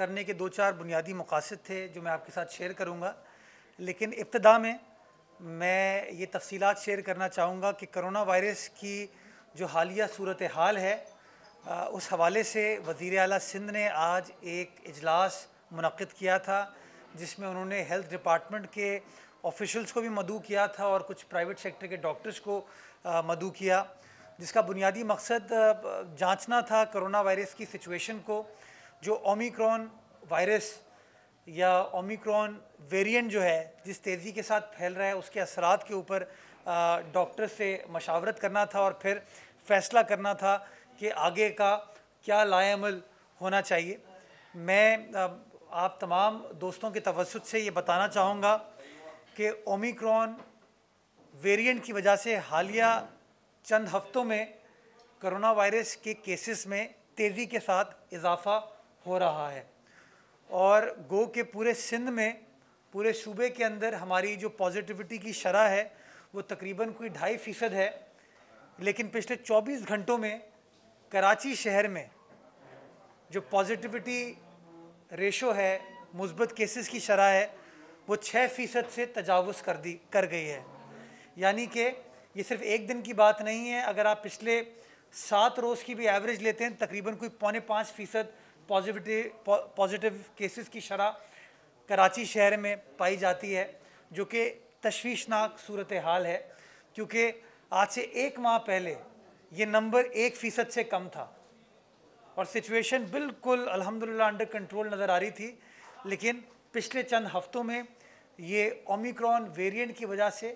करने के दो चार बुनियादी मकासद थे जो मैं आपके साथ शेयर करूँगा। लेकिन इब्तदा में मैं ये तफसीलात शेयर करना चाहूँगा कि करोना वायरस की जो हालिया सूरत हाल है उस हवाले से वज़ी अला सिंध ने आज एक इजलास मनद किया था, जिसमें उन्होंने हेल्थ डिपार्टमेंट के ऑफिशल्स को भी मदू किया था और कुछ प्राइवेट सेक्टर के डॉक्टर्स को मदू किया। जिसका बुनियादी मकसद जांचना था करोना वायरस की सिचुएशन को जो ओमिक्रॉन वायरस या ओमिक्रॉन वेरिएंट जो है, जिस तेज़ी के साथ फैल रहा है, उसके असरात के ऊपर डॉक्टर से मशावरत करना था और फिर फ़ैसला करना था कि आगे का क्या लाएमल होना चाहिए। मैं आप तमाम दोस्तों के तवसत से ये बताना चाहूँगा कि ओमिक्रॉन वेरिएंट की वजह से हालिया चंद हफ्तों में करोना वायरस के केसेस में तेज़ी के साथ इजाफ़ा हो रहा है। और गो के पूरे सिंध में, पूरे सूबे के अंदर हमारी जो पॉजिटिविटी की शरह है, वो तकरीबन कोई ढाई फ़ीसद है। लेकिन पिछले 24 घंटों में कराची शहर में जो पॉजिटिविटी रेशो है, मुस्बत केसेस की शरह है, वो छः फ़ीसद से तजावज़ कर दी, कर गई है। यानी कि ये सिर्फ़ एक दिन की बात नहीं है। अगर आप पिछले सात रोज़ की भी एवरेज लेते हैं, तकरीबन कोई पौने पाँच फ़ीसद पॉजिटिव पॉजिटिव केसेस की शरह कराची शहर में पाई जाती है, जो कि तशवीशनाक सूरत हाल है, क्योंकि आज से एक माह पहले ये नंबर एक फ़ीसद से कम था। और सिचुएशन बिल्कुल अल्हम्दुलिल्लाह अंडर कंट्रोल नज़र आ रही थी, लेकिन पिछले चंद हफ्तों में ये ओमिक्रॉन वेरिएंट की वजह से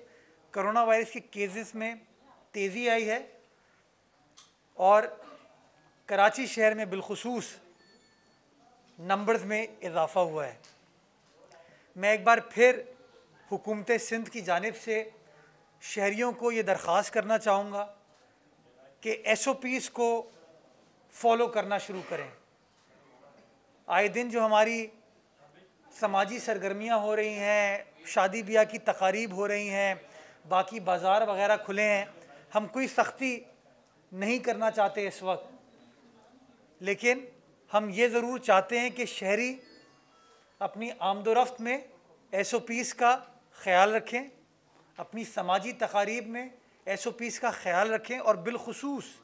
कोरोना वायरस के केसेस में तेज़ी आई है और कराची शहर में बिलखसूस नंबर्स में इजाफ़ा हुआ है। मैं एक बार फिर हुकूमत सिंध की जानब से शहरीों को ये दरख्वास्त करना चाहूँगा कि एस ओ पीज़ को फॉलो करना शुरू करें। आए दिन जो हमारी समाजी सरगर्मियाँ हो रही हैं, शादी ब्याह की तकारीब हो रही हैं, बाकी बाज़ार वगैरह खुले हैं, हम कोई सख्ती नहीं करना चाहते इस वक्त। लेकिन हम ये ज़रूर चाहते हैं कि शहरी अपनी आमदोरफ्त में एस ओ पीस का ख्याल रखें, अपनी समाजी तकारीब में एस ओ पीस का ख्याल रखें और बिलखसूस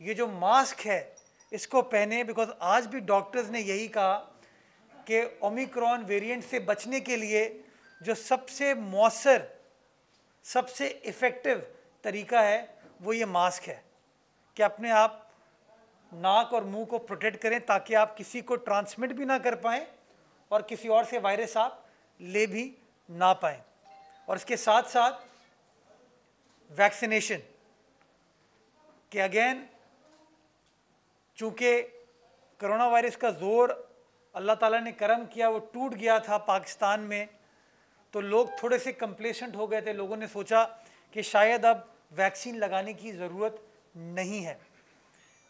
ये जो मास्क है, इसको पहने बिकॉज़ आज भी डॉक्टर्स ने यही कहा कि ओमिक्रॉन वेरिएंट से बचने के लिए जो सबसे मौसर, सबसे इफ़ेक्टिव तरीका है, वो ये मास्क है। कि अपने आप नाक और मुँह को प्रोटेक्ट करें ताकि आप किसी को ट्रांसमिट भी ना कर पाएँ और किसी और से वायरस आप ले भी ना पाएँ। और इसके साथ साथ वैक्सीनेशन कि अगेन चूँकि करोना वायरस का ज़ोर अल्लाह ताला ने करम किया, वो टूट गया था पाकिस्तान में तो लोग थोड़े से कंप्लेशेंट हो गए थे। लोगों ने सोचा कि शायद अब वैक्सीन लगाने की ज़रूरत नहीं है।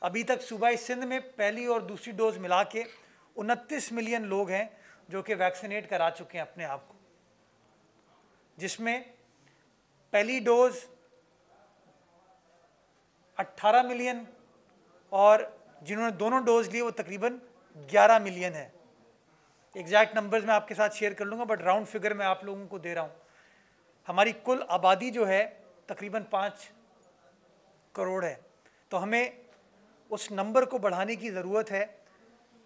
अभी तक सूबाई सिंध में पहली और दूसरी डोज मिला के उनतीस मिलियन लोग हैं जो कि वैक्सीनेट करा चुके हैं अपने आप को। जिसमें पहली डोज 18 मिलियन और जिन्होंने दोनों डोज लिए, वो तकरीबन 11 मिलियन है। एग्जैक्ट नंबर्स मैं आपके साथ शेयर कर लूँगा बट राउंड फिगर मैं आप लोगों को दे रहा हूँ। हमारी कुल आबादी जो है, तकरीबन पाँच करोड़ है। तो हमें उस नंबर को बढ़ाने की ज़रूरत है।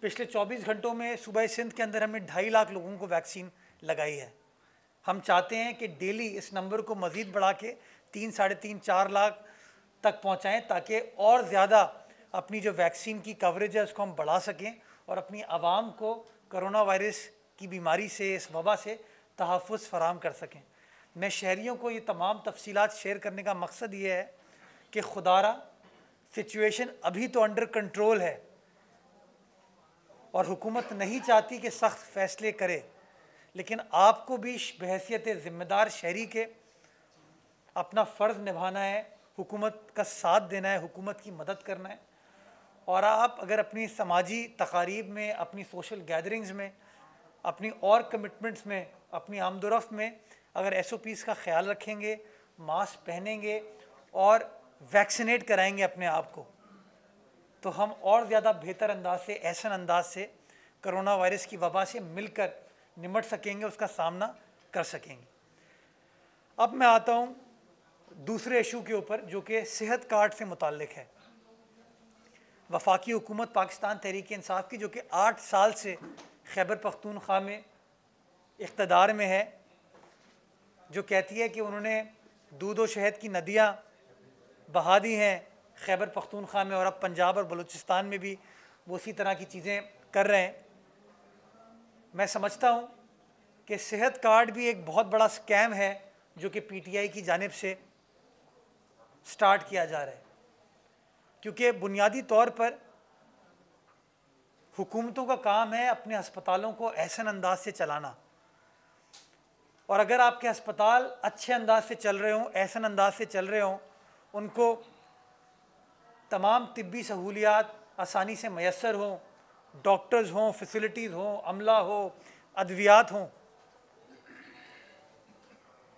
पिछले 24 घंटों में सुबह सिंध के अंदर हमने ढाई लाख लोगों को वैक्सीन लगाई है। हम चाहते हैं कि डेली इस नंबर को मज़ीद बढ़ा के तीन, साढ़े तीन, चार लाख तक पहुँचाएँ ताकि और ज़्यादा अपनी जो वैक्सीन की कवरेज है उसको हम बढ़ा सकें और अपनी आवाम को करोना वायरस की बीमारी से, इस वबा से तहफ़ फ़राम कर सकें। मैं शहरीों को ये तमाम तफसीत शेयर करने का मकसद ये है कि खुदारा सिचुएशन अभी तो अंडर कंट्रोल है। और हुकूमत नहीं चाहती कि सख्त फ़ैसले करे, लेकिन आपको भी बहसीत ज़िम्मेदार शहरी के अपना फ़र्ज़ निभाना है, हुकूमत का साथ देना है, हुकूमत की मदद करना है। और आप अगर अपनी समाजी तकारीब में, अपनी सोशल गैदरिंग्स में, अपनी और कमिटमेंट्स में, अपनी आमदोरफ़ में अगर एस ओ पीज़ का ख्याल रखेंगे, मास्क पहनेंगे और वैक्सीनेट कराएँगे अपने आप को तो हम और ज़्यादा बेहतर अंदाज से ऐसा अंदाज से करोना वायरस की वबा से मिलकर निमट सकेंगे, उसका सामना कर सकेंगे। अब मैं आता हूँ दूसरे इशू के ऊपर, जो कि सेहत कार्ड से मुतक है। वफाकी हुकूमत पाकिस्तान तहरीक इंसाफ की, जो कि आठ साल से खैबर पख्तूनख्वा में इकतदार में है, जो कहती है कि उन्होंने दूध व शहद की नदियाँ बहा दी हैं खैबर पख्तूनख्वा में और अब पंजाब और बलूचिस्तान में भी वो उसी तरह की चीज़ें कर रहे हैं। मैं समझता हूँ कि सेहत कार्ड भी एक बहुत बड़ा स्कैम है जो कि पीटीआई की जानब से स्टार्ट किया जा रहा है। क्योंकि बुनियादी तौर पर हुकूमतों का काम है अपने अस्पतालों को ऐसा अंदाज से चलाना। और अगर आपके अस्पताल अच्छे अंदाज से चल रहे हों ऐसा अंदाज से चल रहे हों उनको तमाम तिब्बी सहूलियात आसानी से मैसर हों, डॉक्टर्स हों, फैसिलिटीज़ हों, अमला हो, अद्वियात हों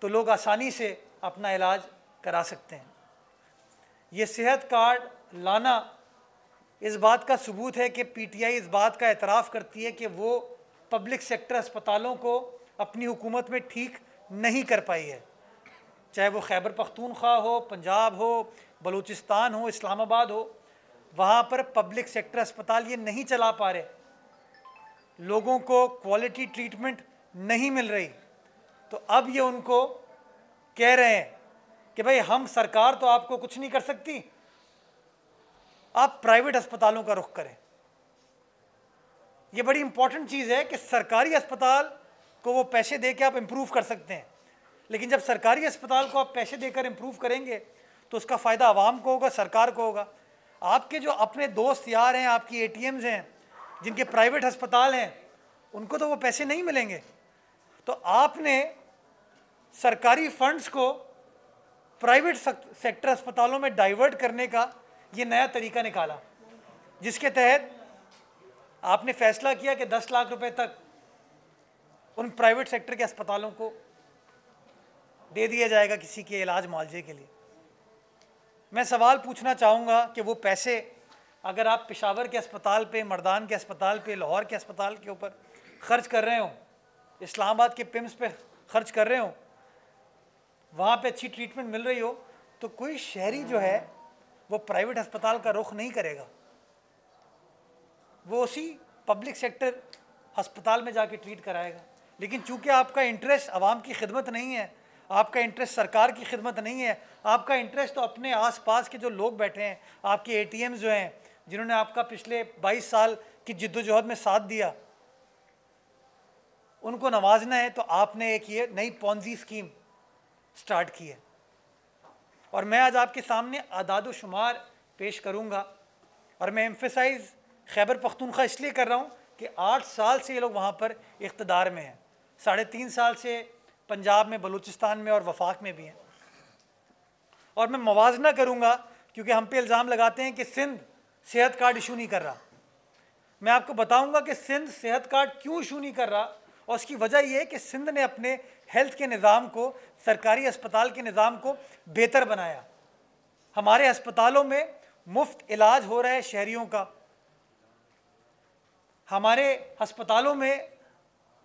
तो लोग आसानी से अपना इलाज करा सकते हैं। ये सेहत कार्ड लाना इस बात का सबूत है कि पीटीआई इस बात का एतराफ़ करती है कि वो पब्लिक सेक्टर अस्पतालों को अपनी हुकूमत में ठीक नहीं कर पाई है। चाहे वो खैबर पख्तूनख्वा हो, पंजाब हो, बलूचिस्तान हो, इस्लामाबाद हो, वहाँ पर पब्लिक सेक्टर अस्पताल ये नहीं चला पा रहे। लोगों को क्वालिटी ट्रीटमेंट नहीं मिल रही। तो अब ये उनको कह रहे हैं कि भाई, हम सरकार तो आपको कुछ नहीं कर सकती। आप प्राइवेट अस्पतालों का रुख करें। ये बड़ी इंपॉर्टेंट चीज़ है कि सरकारी अस्पताल को वो पैसे दे के आप इम्प्रूव कर सकते हैं। लेकिन जब सरकारी अस्पताल को आप पैसे देकर इम्प्रूव करेंगे तो उसका फ़ायदा आवाम को होगा, सरकार को होगा। आपके जो अपने दोस्त यार हैं, आपकी ए हैं, जिनके प्राइवेट अस्पताल हैं, उनको तो वो पैसे नहीं मिलेंगे। तो आपने सरकारी फंड्स को प्राइवेट सेक्टर अस्पतालों में डाइवर्ट करने का ये नया तरीका निकाला, जिसके तहत आपने फैसला किया कि 10 लाख रुपए तक उन प्राइवेट सेक्टर के अस्पतालों को दे दिया जाएगा किसी के इलाज मुआवजे के लिए। मैं सवाल पूछना चाहूँगा कि वो पैसे, अगर आप पिशावर के अस्पताल पे, मर्दान के अस्पताल पे, लाहौर के अस्पताल के ऊपर ख़र्च कर रहे हो, इस्लामाबाद के पिम्स पे ख़र्च कर रहे हो, वहाँ पे अच्छी ट्रीटमेंट मिल रही हो तो कोई शहरी जो है, वो प्राइवेट अस्पताल का रुख नहीं करेगा। वो उसी पब्लिक सेक्टर अस्पताल में जाके ट्रीट कराएगा। लेकिन चूँकि आपका इंटरेस्ट, आवाम की खिदमत नहीं है आपका इंटरेस्ट सरकार की खिदमत नहीं है। आपका इंटरेस्ट तो अपने आसपास के जो लोग बैठे हैं, आपके एटीएम जो हैं, जिन्होंने आपका पिछले 22 साल की जिद्दोजहद में साथ दिया, उनको नवाजना है तो आपने एक ये नई पौंजी स्कीम स्टार्ट की है। और मैं आज आपके सामने आदाद शुमार पेश करूँगा और मैं एम्फेसाइज खैबर पख्तूनख्वा इसलिए कर रहा हूँ कि आठ साल से ये लोग वहाँ पर इकतदार में हैं। साढ़े तीन साल से पंजाब में, बलूचिस्तान में और वफाक में भी हैं। और मैं मवाजना करूँगा, क्योंकि हम पे इल्ज़ाम लगाते हैं कि सिंध सेहत कार्ड इशू नहीं कर रहा। मैं आपको बताऊँगा कि सिंध सेहत कार्ड क्यों इशू नहीं कर रहा, और उसकी वजह यह है कि सिंध ने अपने हेल्थ के निज़ाम को, सरकारी अस्पताल के निज़ाम को बेहतर बनाया। हमारे अस्पतालों में मुफ़्त इलाज हो रहा है शहरीों का। हमारे अस्पतालों में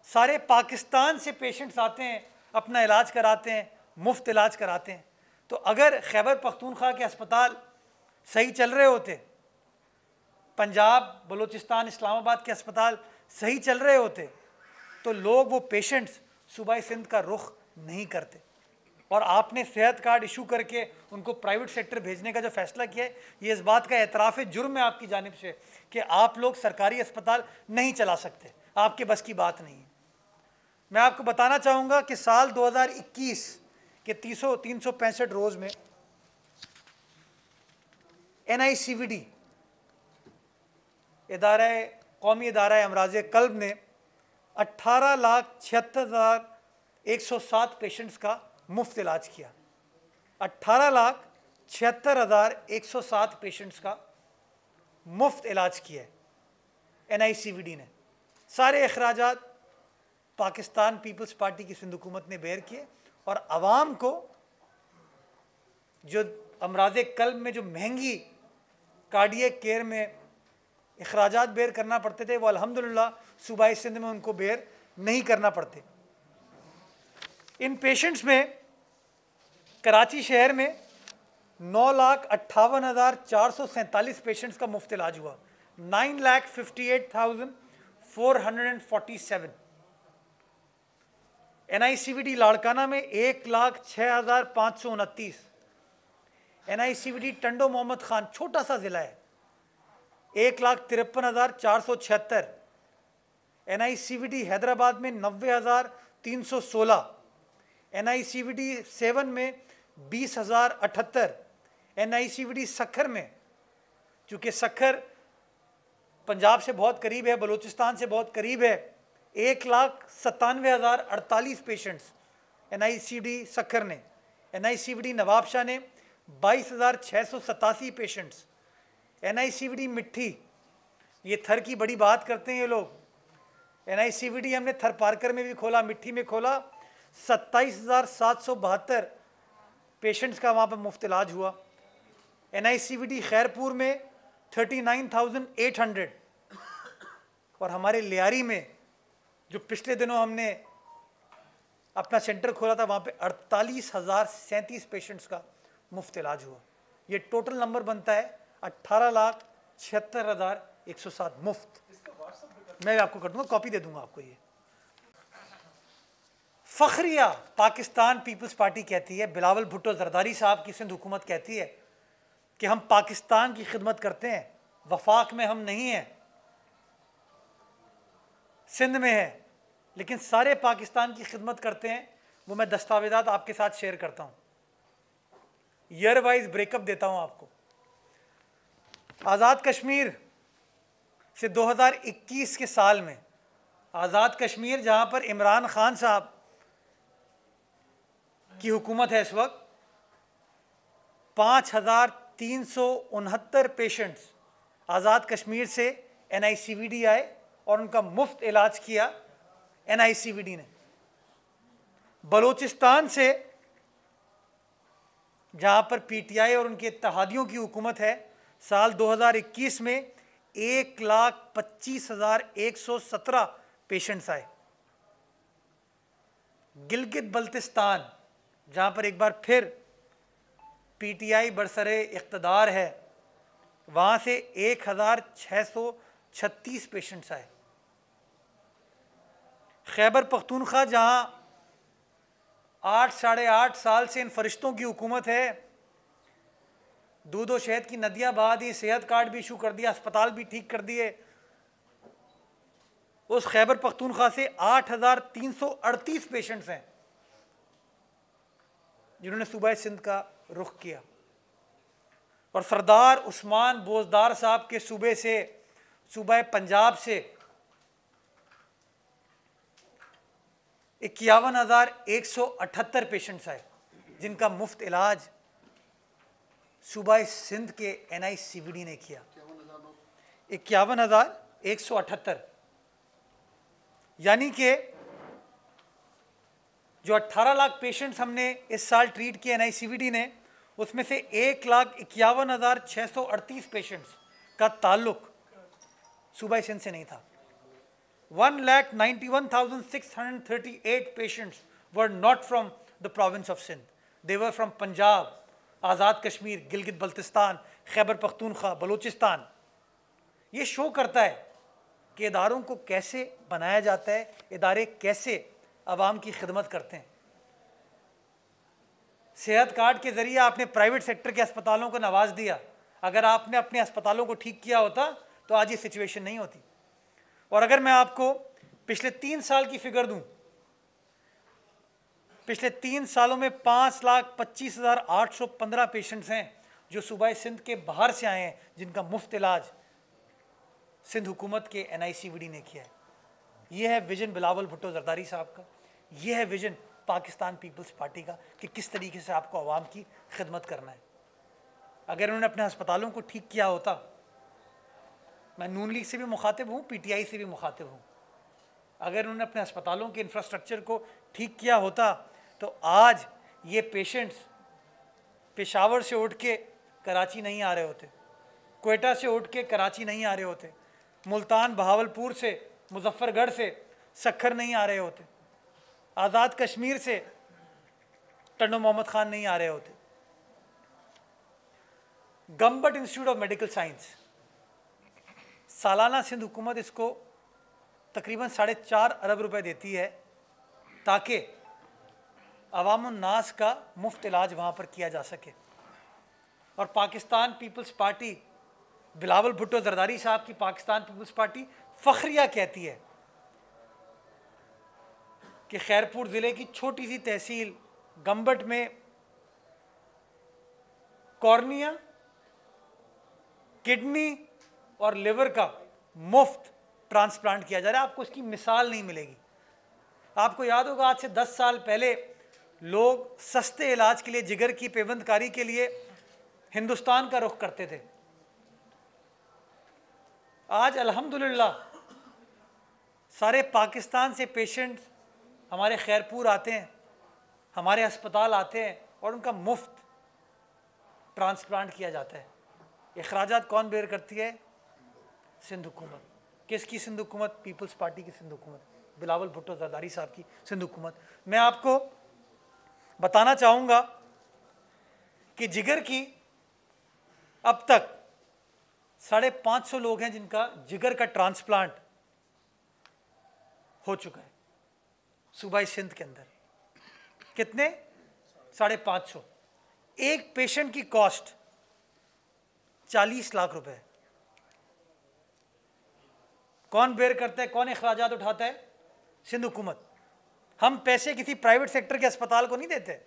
सारे पाकिस्तान से पेशेंट्स आते हैं अपना इलाज कराते हैं, मुफ़्त इलाज कराते हैं। तो अगर खैबर पख्तूनख्वा के अस्पताल सही चल रहे होते, पंजाब, बलूचिस्तान, इस्लामाबाद के अस्पताल सही चल रहे होते तो लोग वो पेशेंट्स सूबाई सिंध का रुख नहीं करते। और आपने सेहत कार्ड इशू करके उनको प्राइवेट सेक्टर भेजने का जो फैसला किया है, ये इस बात का एतराफ़ जुर्म है आपकी जानब से कि आप लोग सरकारी अस्पताल नहीं चला सकते। आपके बस की बात नहीं है। मैं आपको बताना चाहूँगा कि साल 2021 के तीसो, तीन सौ पैंसठ रोज़ में N I C V D इदारा, कौमी इदारा अमराज कल्ब ने अट्ठारह लाख छिहत्तर हज़ार एक सौ सात पेशेंट्स का मुफ़्त इलाज किया। अट्ठारह लाख छिहत्तर हज़ार एक सौ सात पेशेंट्स का मुफ़्त इलाज किया है N I C V D ने। सारे अखराज पाकिस्तान पीपल्स पार्टी की सिंध हुकूमत ने बेर किए और आवाम को जो अमराज कल्ब में जो महँगी कार्डियक केयर में अखराज बेर करना पड़ते थे, वो अलहमदिल्ला सूबाई सिंध में उनको बेयर नहीं करना पड़ते। इन पेशेंट्स में, कराची शहर में नौ लाख अट्ठावन हज़ार चार सौ सैंतालीस पेशेंट्स का मुफ़्त इलाज हुआ। Nine lakh fifty eight thousand four hundred and forty seven. N I C V D Larkana में एक लाख छः हज़ार पाँच सौ उनतीस। N I C D Tando Muhammad Khan छोटा सा ज़िला है। एक लाख तिरपन हज़ार चार सौ छिहत्तर। N I C V D Hyderabad में नब्बे हज़ार तीन सौ सोलह। N I C V D Sehwan में बीस हज़ार अठहत्तर। N I C V D Sukkur में, चूँकि सखर पंजाब से बहुत करीब है, बलूचिस्तान से बहुत करीब है एक लाख सत्तानवे हज़ार अड़तालीस patients N I C D Sukkur ने। N I C D Nawab Shah ने बाईस हज़ार छः सौ सतासी patients N I C D Mithi ये थर की बड़ी बात करते हैं ये लोग। एन आई सी डी हमने थर पार्कर में भी खोला मिट्टी में खोला। सत्ताईस हज़ार सात सौ बहत्तर पेशेंट्स का वहाँ पर मुफ़्त इलाज हुआ। N I C D Khairpur में thirty nine thousand eight hundred. और हमारे लियारी में जो पिछले दिनों हमने अपना सेंटर खोला था, वहाँ पे अड़तालीस हज़ार सैंतीस पेशेंट्स का मुफ़्त इलाज हुआ। ये टोटल नंबर बनता है अट्ठारह लाख छिहत्तर हज़ार एक सौ सात मुफ़्त। मैं आपको कर दूँगा कॉपी दे दूँगा आपको ये। फ़खरिया पाकिस्तान पीपल्स पार्टी कहती है, बिलावल भुट्टो जरदारी साहब की सिंध हुकूमत कहती है कि हम पाकिस्तान की खिदमत करते हैं, वफाक में हम नहीं हैं। सिंध में है, लेकिन सारे पाकिस्तान की खिदमत करते हैं, वो मैं दस्तावेजात आपके साथ शेयर करता हूँ। ईयर वाइज ब्रेकअप देता हूँ आपको। आज़ाद कश्मीर से 2021 के साल में, आज़ाद कश्मीर जहाँ पर इमरान खान साहब की हुकूमत है इस वक्त, पाँच हज़ार तीन सौ उनहत्तर पेशेंट्स आज़ाद कश्मीर से N I C V D आए और उनका मुफ़्त इलाज किया एन ने। बलूचिस्तान से, जहाँ पर पी टी आई और उनके इतिहादियों की हुकूमत है, साल 2021 में एक लाख पच्चीस हज़ार एक सौ सत्रह पेशेंट्स आए। गिलगित बल्तिस्तान, जहाँ पर एक बार फिर पीटीआई बरसर इकतदार है, वहाँ से एक हज़ार छः सौ छत्तीस पेशेंट्स आए। खैबर पख्तूनख्वा, जहाँ आठ, साढ़े आठ साल से इन फरिश्तों की हुकूमत है। दूध और शहद की नदियाँ बहा दी, सेहत कार्ड भी इशू कर दिया, अस्पताल भी ठीक कर दिए। उस खैबर पख्तूनख्वा से आठ हज़ार तीन सौ अड़तीस पेशेंट्स हैं, जिन्होंने सूबह सिंध का रुख किया। और सरदार उस्मान बोजदार साहब के सूबे से सूबह पंजाब से इक्यावन हज़ार एक सौ अठहत्तर पेशेंट्स आए, जिनका मुफ़्त इलाज सूबा सिंध के N I C B D ने किया। इक्यावन हज़ार एक सौ अठहत्तर। यानी कि जो 18 लाख पेशेंट्स हमने इस साल ट्रीट किए एनआईसीबीडी ने, उसमें से एक लाख इक्यावन हज़ार छः सौ अड़तीस पेशेंट्स का ताल्लुक सूबा सिंध से नहीं था। One lakh ninety one thousand six hundred thirty eight patients were not from the province of Sindh they were from Punjab Azad Kashmir Gilgit Baltistan Khyber Pakhtunkhwa Balochistan ये शो करता है कि इदारों को कैसे बनाया जाता है, इदारे कैसे आवाम की खिदमत करते हैं। सेहत कार्ड के ज़रिए आपने प्राइवेट सेक्टर के अस्पतालों को नवाज़ दिया। अगर आपने अपने अस्पतालों को ठीक किया होता तो आज ये सिचुएशन नहीं होती। और अगर मैं आपको पिछले तीन साल की फिगर दूँ, पिछले तीन सालों में पाँच लाख पच्चीस हज़ार आठ सौ पंद्रह पेशेंट्स हैं जो सूबाई सिंध के बाहर से आए हैं, जिनका मुफ़्त इलाज सिंध हुकूमत के N I C V D ने किया है। यह है विजन बिलावल भुट्टो जरदारी साहब का। यह है विजन पाकिस्तान पीपल्स पार्टी का कि किस तरीके से आपको आवाम की खिदमत करना है। अगर उन्होंने अपने अस्पतालों को ठीक किया होता मैं नून लीग से भी मुखातिब हूँ, पीटीआई से भी मुखातिब हूँ। अगर उन्होंने अपने अस्पतालों के इंफ्रास्ट्रक्चर को ठीक किया होता तो आज ये पेशेंट्स पेशावर से उठ के कराची नहीं आ रहे होते, कोयटा से उठ के कराची नहीं आ रहे होते, मुल्तान बहावलपुर से, मुजफ्फरगढ़ से सखर नहीं आ रहे होते, आज़ाद कश्मीर से टन्नो मोहम्मद खान नहीं आ रहे होते। Gambat institute of medical science सालाना सिंध हुकूमत इसको तकरीबन साढ़े चार अरब रुपए देती है, ताकि अवामनास का मुफ़्त इलाज वहाँ पर किया जा सके। और पाकिस्तान पीपल्स पार्टी, बिलावल भुट्टो जरदारी साहब की पाकिस्तान पीपल्स पार्टी फखरिया कहती है कि खैरपुर ज़िले की छोटी सी तहसील गम्बट में कॉर्निया, किडनी और लिवर का मुफ़्त ट्रांसप्लांट किया जा रहा है। आपको इसकी मिसाल नहीं मिलेगी। आपको याद होगा, आज से 10 साल पहले लोग सस्ते इलाज के लिए, जिगर की पेबंदकारी के लिए हिंदुस्तान का रुख करते थे। आज अल्हम्दुलिल्लाह सारे पाकिस्तान से पेशेंट हमारे खैरपुर आते हैं, हमारे अस्पताल आते हैं और उनका मुफ़्त ट्रांसप्लांट किया जाता है। अखराज कौन बेर करती है? सिंध हुकूमत किसकी सिंध हुकूमत पीपल्स पार्टी की सिंध हुकूमत बिलावल भुट्टो, जरदारी साहब की सिंध हुकूमत मैं आपको बताना चाहूँगा कि जिगर की अब तक साढ़े पाँच सौ लोग हैं जिनका जिगर का ट्रांसप्लांट हो चुका है, सूबाई सिंध के अंदर। कितने? साढ़े पाँच सौ। एक पेशेंट की कॉस्ट चालीस लाख रुपए कौन बेर करता है, कौन अखराज उठाता है? सिंध हुकूमत। हम पैसे किसी प्राइवेट सेक्टर के अस्पताल को नहीं देते।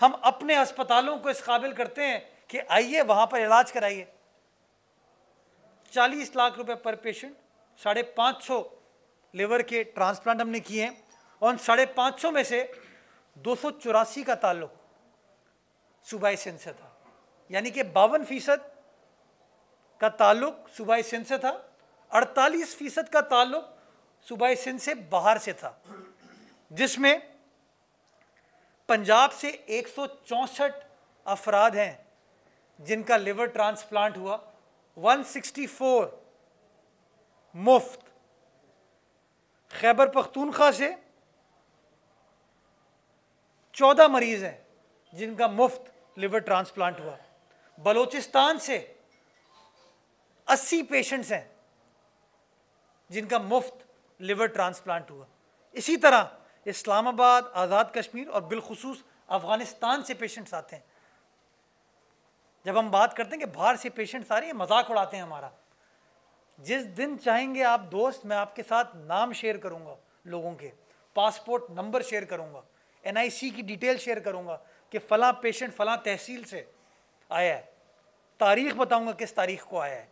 हम अपने अस्पतालों को इस काबिल करते हैं कि आइए, वहाँ पर इलाज कराइए। चालीस लाख रुपए पर पेशेंट साढ़े पाँच सौ लिवर के ट्रांसप्लांट हमने किए हैं और साढ़े पाँच सौ में से दो सौ चौरासी का ताल्लुक सूबाई सिंध से था। यानी कि बावन फ़ीसद का ताल्लुक सूबाई सिंध से था। अड़तालीस फ़ीसद का ताल्लुक सूबाई सिंध से बाहर से था, जिसमें पंजाब से एक सौ चौंसठ अफराद हैं जिनका लिवर ट्रांसप्लांट हुआ। 164 मुफ़्त खैबर पख्तूनख्वा से 14 मरीज़ हैं जिनका मुफ़्त लिवर ट्रांसप्लांट हुआ। बलोचिस्तान से 80 पेशेंट्स हैं जिनका मुफ़्त लिवर ट्रांसप्लांट हुआ। इसी तरह इस्लामाबाद, आज़ाद कश्मीर और बिलखसूस अफ़गानिस्तान से पेशेंट्स आते हैं। जब हम बात करते हैं कि बाहर से पेशेंट्स आ रहे हैं, मज़ाक उड़ाते हैं हमारा। जिस दिन चाहेंगे आप दोस्त, मैं आपके साथ नाम शेयर करूँगा लोगों के। पासपोर्ट नंबर शेयर करूँगा। एनआईसी की डिटेल शेयर करूँगा कि फ़लाँ पेशेंट, फ़लाँ तहसील से आया है। तारीख बताऊँगा किस तारीख को आया है।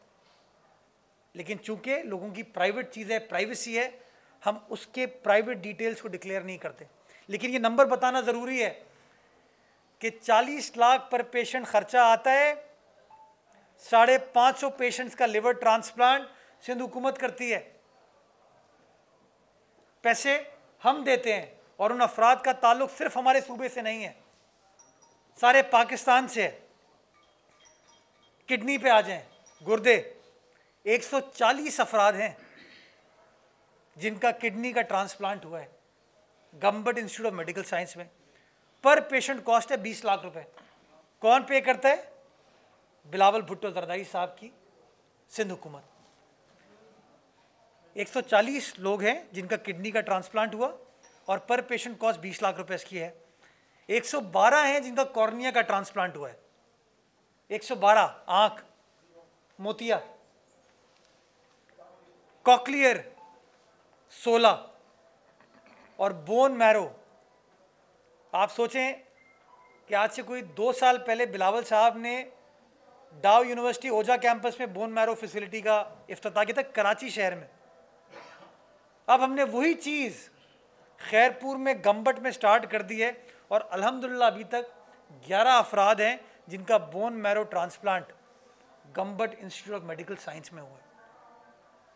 लेकिन चूँकि लोगों की प्राइवेट चीज़ है प्राइवेसी है, हम उसके प्राइवेट डिटेल्स को डिक्लेयर नहीं करते। लेकिन ये नंबर बताना ज़रूरी है कि 40 लाख पर पेशेंट खर्चा आता है, साढ़े पाँच सौ पेशेंट्स का लिवर ट्रांसप्लांट सिंध हुकूमत करती है। पैसे हम देते हैं और उन अफराद का ताल्लुक सिर्फ़ हमारे सूबे से नहीं है, सारे पाकिस्तान से किडनी पे आ जाएँ, गुर्दे 140 अफराद हैं जिनका किडनी का ट्रांसप्लांट हुआ है Gambat institute of medical science में। पर पेशेंट कॉस्ट है 20 लाख रुपए। कौन पे करता है? बिलावल भुट्टो जरदारी साहब की, सिंध हुकूमत 140 लोग हैं जिनका किडनी का ट्रांसप्लांट हुआ और पर पेशेंट कॉस्ट 20 लाख रुपए इसकी है। 112 हैं जिनका कॉर्निया का ट्रांसप्लांट हुआ है। 112 आँख, मोतिया। कॉकलियर 16 और बोन मैरो। आप सोचें कि आज से कोई दो साल पहले बिलावल साहब ने डाव यूनिवर्सिटी ओजा कैंपस में बोन मैरो फैसिलिटी का अफ्ताह किया था कराची शहर में। अब हमने वही चीज़ खैरपुर में गम्बट में स्टार्ट कर दी है और अल्हम्दुलिल्लाह अभी तक 11 अफराद हैं जिनका bone marrow transplant Gambat institute of medical science में हुआ है।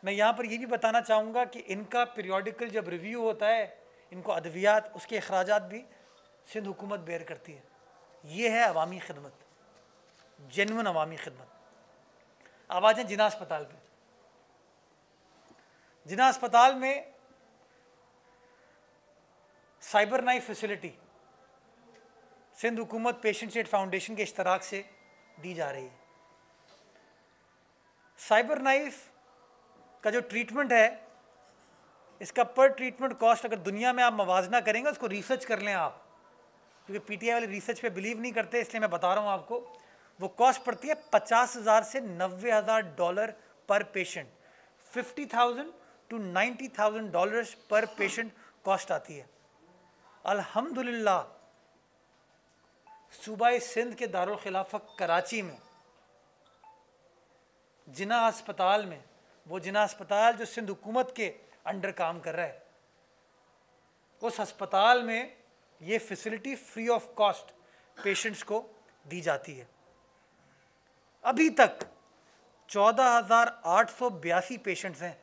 मैं यहाँ पर ये भी बताना चाहूँगा कि इनका पीरियोडिकल जब रिव्यू होता है, इनको अद्वियात, उसके अखराज भी सिंध हुकूमत बेर करती है। ये है अवामी खदमत जेनवन अवामी खदमत। अब आ जाए जिना अस्पताल पे। जिना अस्पताल में साइबर नाइफ फैसिलिटी सिंध हुकूमत पेशेंट एड फाउंडेशन के इश्तराक से दी जा रही है। साइबर नाइफ का जो ट्रीटमेंट है, इसका पर ट्रीटमेंट कॉस्ट अगर दुनिया में आप मवाजना करेंगे, उसको रिसर्च कर लें आप। क्योंकि पीटीआई वाले रिसर्च पे बिलीव नहीं करते, इसलिए मैं बता रहा हूँ आपको। वो कॉस्ट पड़ती है पचास हज़ार से नब्बे हज़ार डॉलर पर patient fifty thousand to ninety thousand dollar पर पेशेंट कॉस्ट आती है। अल्हम्दुलिल्लाह, सूबा सिंध के दारुल खिलाफा कराची में, जिना अस्पताल में वो जिना अस्पताल जो सिंध हुकूमत के अंडर काम कर रहा है, उस अस्पताल में ये facility free of cost patients को दी जाती है। अभी तक चौदह हज़ार आठ सौ बयासी पेशेंट्स हैं।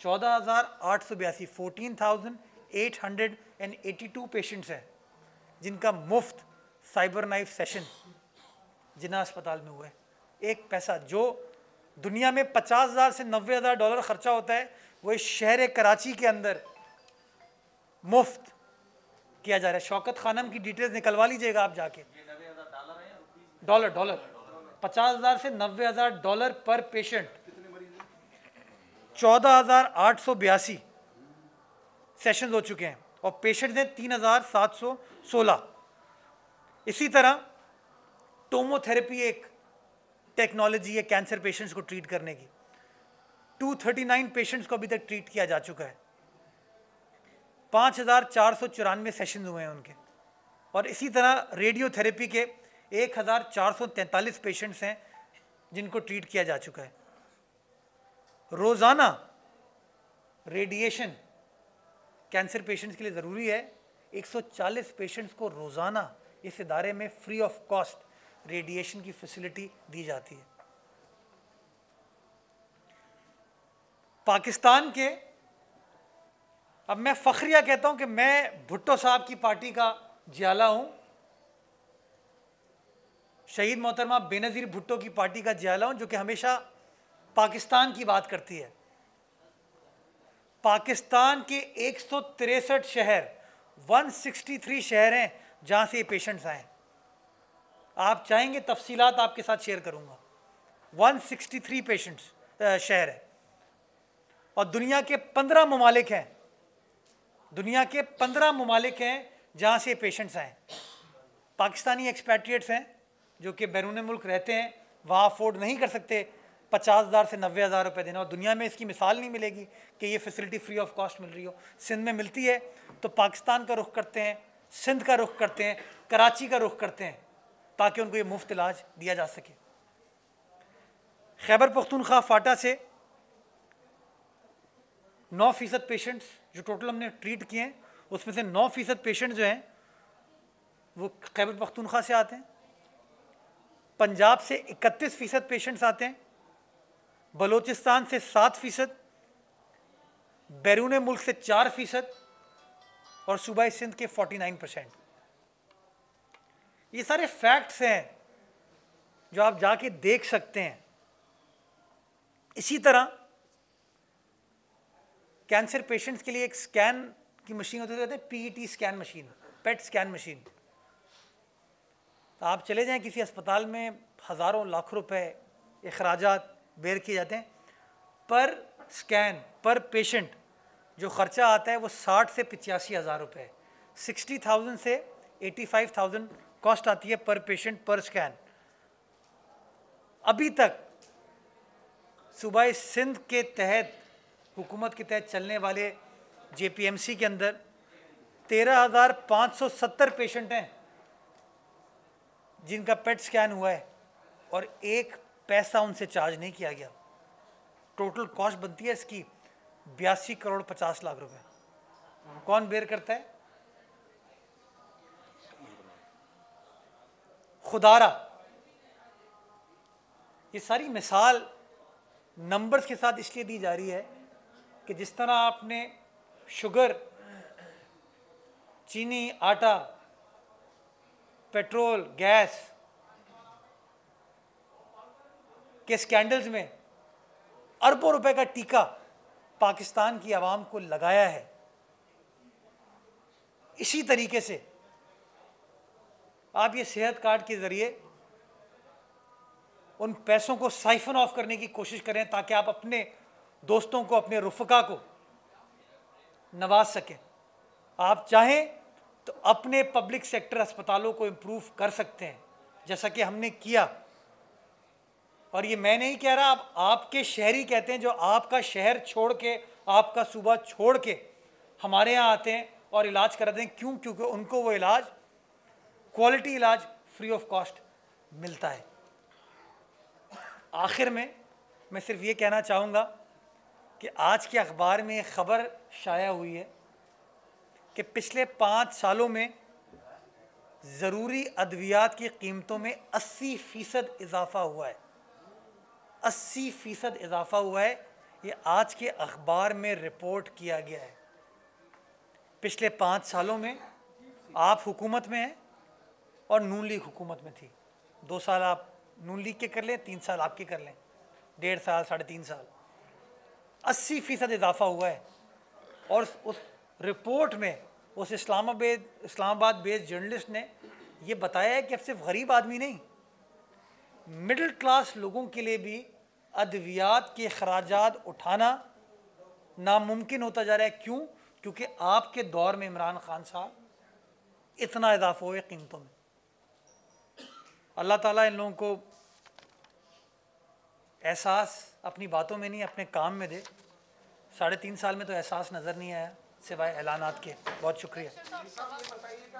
चौदह हज़ार आठ सौ बयासी fourteen thousand eight hundred and eighty two patients हैं, जिनका मुफ़्त साइबर नाइफ सेशन जिना अस्पताल में हुआ है। एक पैसा जो दुनिया में पचास हज़ार से नब्बे हज़ार डॉलर ख़र्चा होता है, वो इस शहर कराची के अंदर मुफ़्त किया जा रहा है। शौकत खानम की डिटेल्स निकलवा लीजिएगा आप जाके। Dollar dollar. पचास हज़ार से नब्बे हज़ार डॉलर पर पेशेंट चौदह हज़ार आठ सौ बयासी सेशन हो चुके हैं और पेशेंट हैं तीन हज़ार सात सौ सोलह। इसी तरह टोमोथेरेपी एक टेक्नोलॉजी है कैंसर पेशेंट्स को ट्रीट करने की। 239 पेशेंट्स को अभी तक ट्रीट किया जा चुका है। पाँच हज़ार चार सौ चौरानवे सेशन हुए हैं उनके। और इसी तरह रेडियोथेरेपी के एक हज़ार चार सौ तैंतालीस पेशेंट्स हैं जिनको ट्रीट किया जा चुका है। रोज़ाना रेडिएशन कैंसर पेशेंट्स के लिए ज़रूरी है। 140 पेशेंट्स को रोज़ाना इस इदारे में फ्री ऑफ़ कॉस्ट रेडिएशन की फैसिलिटी दी जाती है। पाकिस्तान के, अब मैं फ़खरिया कहता हूँ कि मैं भुट्टो साहब की पार्टी का जियाला हूँ। शहीद मोहतरमा बेनज़ीर भुट्टो की पार्टी का जियाला हूँ, जो कि हमेशा पाकिस्तान की बात करती है। पाकिस्तान के एक शहर 163 शहर हैं जहाँ से ये पेशेंट्स आए। आप चाहेंगे तफसीलात आपके साथ शेयर करूँगा। 163 पेशेंट्स शहर है। और दुनिया के 15 ममालिक हैं। दुनिया के 15 ममालिक हैं जहाँ से पेशेंट्स आए। पाकिस्तानी एक्सपैट्रिएट्स हैं, जो कि बैरून मुल्क रहते हैं, वहाँ अफोर्ड नहीं कर सकते पचास हज़ार से नब्बे हज़ार रुपये देना। और दुनिया में इसकी मिसाल नहीं मिलेगी कि ये फैसिलिटी फ्री ऑफ़ कॉस्ट मिल रही हो। सिंध में मिलती है तो पाकिस्तान का रुख करते हैं, सिंध का रुख करते हैं, कराची का रुख करते हैं। ताकि उनको ये मुफ़्त इलाज दिया जा सके। खैबर पख्तूनख्वा फाटा से नौ फ़ीसद पेशेंट्स जो टोटल हमने ट्रीट किए हैं, उसमें से नौ फ़ीसद पेशेंट जो हैं, वो खैबर पख्तूनख्वा से आते हैं। पंजाब से इकतीस फ़ीसद पेशेंट्स आते हैं, बलूचिस्तान से सात फ़ीसद, बैरून मुल्क से चार फ़ीसद और सूबा सिंध के 49 परसेंट। ये सारे फैक्ट्स हैं जो आप जाके देख सकते हैं। इसी तरह कैंसर पेशेंट्स के लिए एक स्कैन की मशीन होती है PET scan machine PET scan machine तो आप चले जाएँ किसी अस्पताल में, हज़ारों, लाख रुपए अखराज बेर किए जाते हैं। पर स्कैन पर पेशेंट जो ख़र्चा आता है वो साठ से पचासी हज़ार रुपये सिक्सटी थाउज़ेंड से एटी फाइव थाउज़ेंड कॉस्ट आती है पर पेशेंट पर स्कैन अभी तक सूबा सिंध के तहत हुकूमत के तहत चलने वाले जेपीएमसी के अंदर तेरह हज़ार पाँच सौ सत्तर पेशेंट हैं जिनका पेट स्कैन हुआ है और एक पैसा उनसे चार्ज नहीं किया गया। टोटल कॉस्ट बनती है इसकी बयासी करोड़ पचास लाख रुपए। कौन बेर करता है? खुदारा। ये सारी मिसाल नंबर्स के साथ इसलिए दी जा रही है कि जिस तरह आपने शुगर, चीनी, आटा, पेट्रोल, गैस के स्कैंडल्स में अरबों रुपए का टीका पाकिस्तान की आवाम को लगाया है। इसी तरीके से आप ये सेहत कार्ड के ज़रिए उन पैसों को साइफन ऑफ़ करने की कोशिश करें ताकि आप अपने दोस्तों को, अपने रुफका को नवाज़ सकें। आप चाहें तो अपने पब्लिक सेक्टर अस्पतालों को इम्प्रूव कर सकते हैं, जैसा कि हमने किया। और ये मैं नहीं कह रहा, आप आपके शहरी कहते हैं, जो आपका शहर छोड़ के, आपका सूबा छोड़ के हमारे यहाँ आते हैं और इलाज कराते हैं क्यों? क्योंकि उनको वो इलाज क्वालिटी इलाज फ्री ऑफ़ कॉस्ट मिलता है। आखिर में मैं सिर्फ़ ये कहना चाहूँगा कि आज के अखबार में ख़बर शाया हुई है कि पिछले पाँच सालों में ज़रूरी अद्वियात की कीमतों में 80 फ़ीसद इजाफ़ा हुआ है। 80 फ़ीसद इजाफ़ा हुआ है, ये आज के अखबार में रिपोर्ट किया गया है। पिछले पाँच सालों में आप हुकूमत में हैं और नून लीग हुकूमत में थी। दो साल आप नून लीग के कर लें, तीन साल आपके कर लें। डेढ़ साल, साढ़े तीन साल। अस्सी फ़ीसद इजाफा हुआ है। और उस रिपोर्ट में उस इस्लामाबाद इस्लामाबाद बेस्ड जर्नलिस्ट ने यह बताया है कि अब सिर्फ़ गरीब आदमी नहीं मिडिल क्लास लोगों के लिए भी अद्वियात के अखराज उठाना नामुमकिन होता जा रहा है। क्यों? क्योंकि आपके दौर में इमरान खान साहब इतना इजाफा हुआ कीमतों में। अल्लाह ताला इन लोगों को एहसास अपनी बातों में नहीं, अपने काम में दे। साढ़े तीन साल में तो एहसास नज़र नहीं आया, सिवाय ऐलानात के। बहुत शुक्रिया।